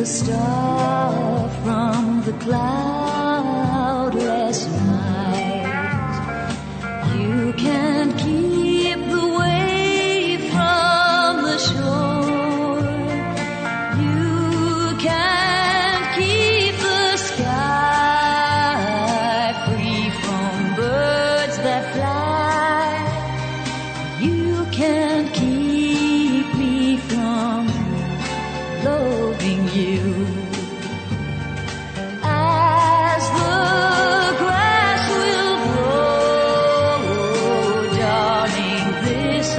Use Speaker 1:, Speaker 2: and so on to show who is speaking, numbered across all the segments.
Speaker 1: a star from the clouds.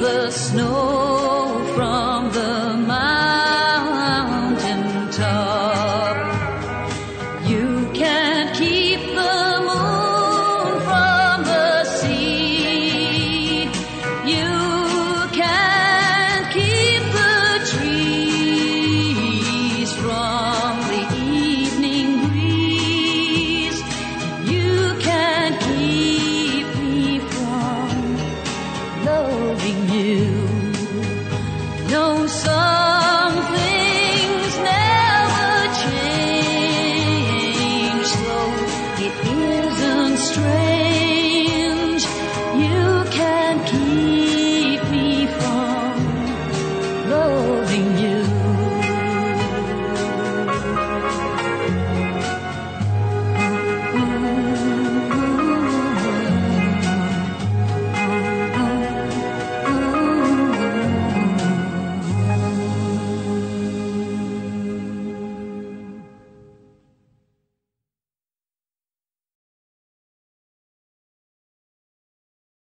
Speaker 1: the snow something new. No, some things never change, so it isn't strange.